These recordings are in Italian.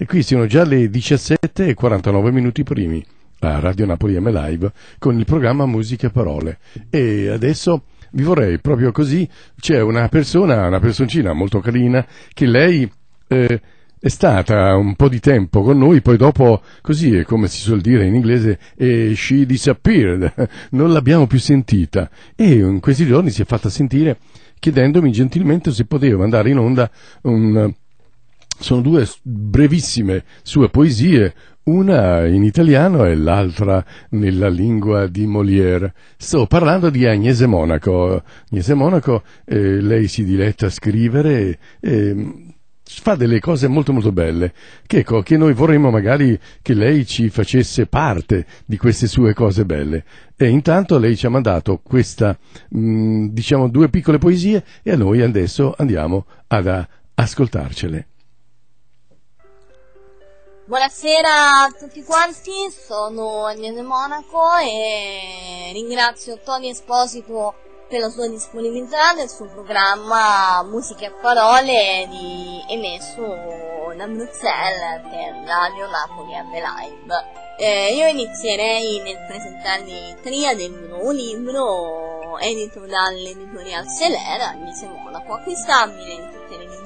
E qui sono già le 17 e 49 minuti primi a Radio Napoli M Live con il programma Musica e Parole. E adesso vi vorrei proprio così, c'è una persona, una personcina molto carina, che lei eh, è stata un po' di tempo con noi, poi dopo, così è come si suol dire in inglese, eh, she disappeared, non l'abbiamo più sentita e in questi giorni si è fatta sentire chiedendomi gentilmente se potevo mandare in onda un sono due brevissime sue poesie, una in italiano e l'altra nella lingua di Molière. Sto parlando di Agnese Monaco. Agnese Monaco, eh, lei si diletta a scrivere e fa delle cose molto molto belle che, ecco, che noi vorremmo magari che lei ci facesse parte di queste sue cose belle e intanto lei ci ha mandato questa mh, diciamo due piccole poesie e a noi adesso andiamo ad ascoltarcele Buonasera a tutti quanti, sono Agnese Monaco e ringrazio Tony Esposito per la sua disponibilità nel suo programma Musica e Parole di, emesso da Bruxelles per Radio Napoli M Live. Eh, io inizierei nel presentarvi Triade, il mio libro edito dall'editoriale Celera, Agnese Monaco, acquistabile in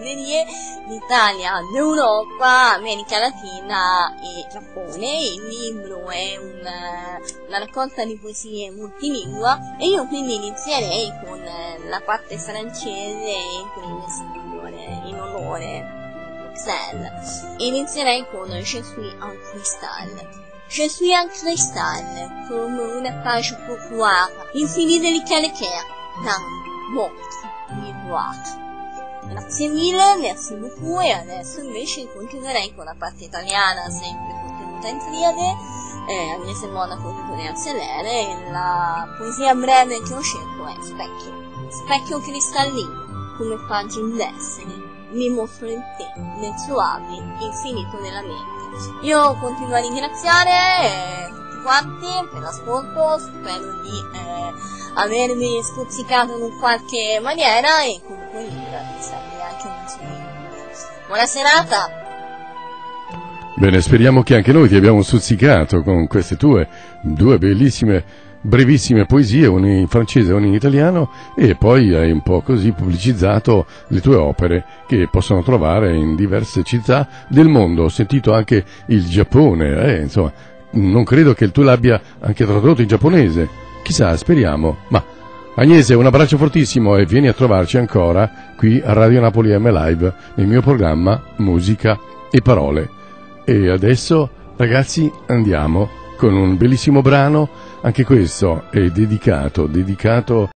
librerie d'Italia, d'Europa, America Latina e Giappone. Il libro è una, una raccolta di poesie multilingua e io quindi inizierei con la parte francese in primis in onore Bruxelles. Inizierei con Je suis un cristal. Je suis un cristal, comme une page pourpoire, infinie de calcaire, d'un votre miroir. Grazie mille, merci beaucoup e adesso invece continuerei con la parte italiana sempre contenuta in triade, eh, Agnese Monaco editoriale Celere e la poesia breve che ho scelto è Specchio. Specchio cristallino, come pagine d'essere, mi mostro in te, nel soave, infinito della mente. Io continuo a ringraziare tutti quanti per l'ascolto, spero di eh, avervi stuzzicato in qualche maniera e comunque di ringraziarvi anche suo Buona serata! Bene, speriamo che anche noi ti abbiamo stuzzicato con queste tue due bellissime brevissime poesie, una in francese e una in italiano, e poi hai un po' così pubblicizzato le tue opere che possono trovare in diverse città del mondo. Ho sentito anche il Giappone, eh, insomma, non credo che tu l'abbia anche tradotto in giapponese. Chissà, speriamo. Ma Agnese, un abbraccio fortissimo e vieni a trovarci ancora qui a Radio Napoli M Live nel mio programma Musica e Parole. E adesso, ragazzi, andiamo con un bellissimo brano anche questo è dedicato, dedicato